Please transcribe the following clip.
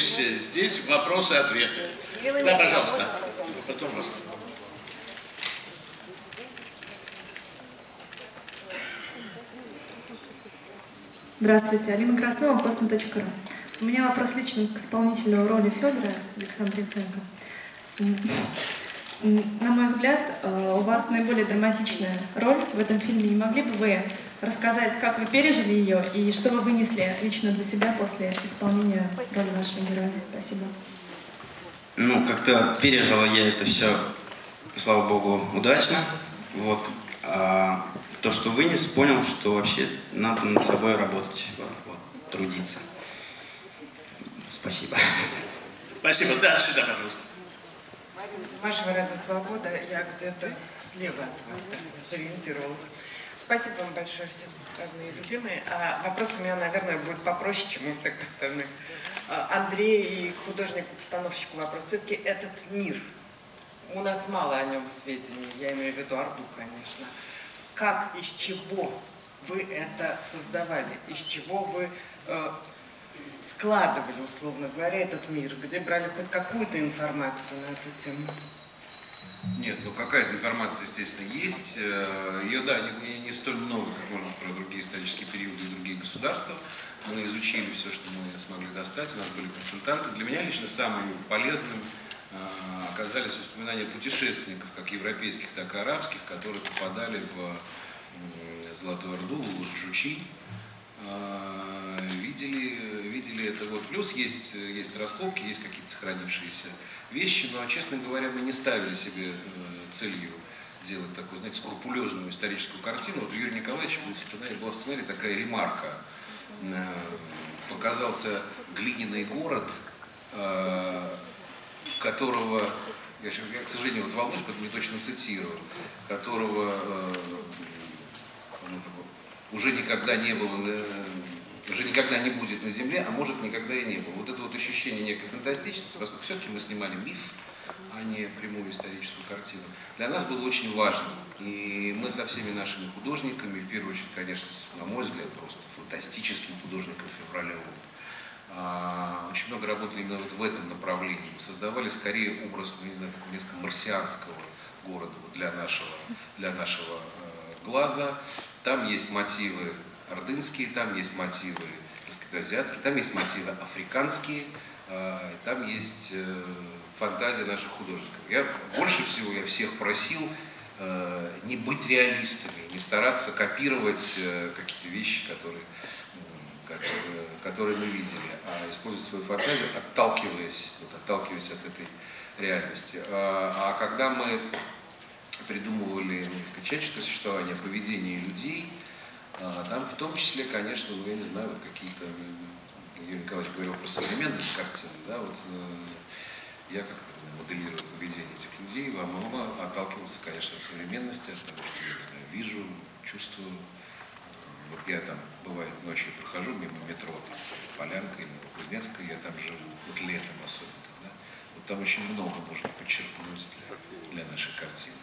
Здесь вопросы-ответы. Да, пожалуйста. Потом вас. Здравствуйте, Алина Краснова, космо.ру. У меня вопрос лично к исполнителю роли Федора Александра Яценко. На мой взгляд, э, у вас наиболее драматичная роль в этом фильме. Не могли бы вы рассказать, как вы пережили ее и что вы вынесли лично для себя после исполнения роли нашего героя? Спасибо. Ну, как-то пережила я это все, слава богу, удачно. Вот. А то, что вынес, понял, что вообще надо над собой работать, вот, трудиться. Спасибо. Спасибо. Да, сюда, пожалуйста. Маша Варата Свобода, я где-то слева от вас да, сориентировалась. Спасибо вам большое всем, родные и любимые. А вопрос у меня, наверное, будет попроще, чем у всех остальных. А, Андрей и художнику-постановщику вопрос. Все-таки этот мир, у нас мало о нем сведений, я имею в виду Орду, конечно. Как, из чего вы это создавали? Из чего вы э, складывали, условно говоря, этот мир? Где брали хоть какую-то информацию на эту тему? Нет, ну какая-то информация, естественно, есть. Э, Ее, да, не, не столь много, как можно про другие исторические периоды и другие государства. Мы изучили все, что мы смогли достать, у нас были консультанты. Для меня лично самым полезным э, оказались воспоминания путешественников, как европейских, так и арабских, которые попадали в Золотую Орду, в Усть-Джучи, э, видели, видели это. Вот. Плюс есть, есть раскопки, есть какие-то сохранившиеся вещи, но, честно говоря, мы не ставили себе целью делать такую, знаете, скрупулезную историческую картину. Вот у Юрия Николаевича был в сценарии, была в такая ремарка. Показался глиняный город, которого, я, я, к сожалению, вот волнуюсь, поэтому не точно цитирую, которого уже никогда не было, уже никогда не будет на Земле, а может никогда и не было. Вот это вот ощущение некой фантастичности, поскольку все-таки мы снимали миф, а не прямую историческую картину, для нас было очень важно. И мы со всеми нашими художниками, в первую очередь, конечно, на мой взгляд, просто фантастическим художником Февралевым, очень много работали именно вот в этом направлении. Мы создавали скорее образ, ну, не знаю, такого несколько марсианского города для нашего, для нашего э, глаза. Там есть мотивы ордынские, там есть мотивы так сказать, азиатские, там есть мотивы африканские, э, там есть э, фантазия наших художников. Я больше всего я всех просил э, не быть реалистами, не стараться копировать э, какие-то вещи, которые которые, которые мы видели, а использовать свою фантазию, отталкиваясь, вот, отталкиваясь от этой реальности. А, а когда мы придумывали ну, сказать, человеческое существование, поведение людей, а, в том числе, конечно, ну, я не знаю, вот какие-то, Юрий Николаевич говорил про современность картины, да, вот э, я как-то моделирую поведение этих людей, во многом отталкивался, конечно, от современности, от того, что я не знаю, вижу, чувствую, вот я там, бывает, ночью прохожу мимо метро, там, Полянка или Кузнецкая, я там живу, вот летом особенно, да? Вот там очень много можно подчеркнуть для, для нашей картины.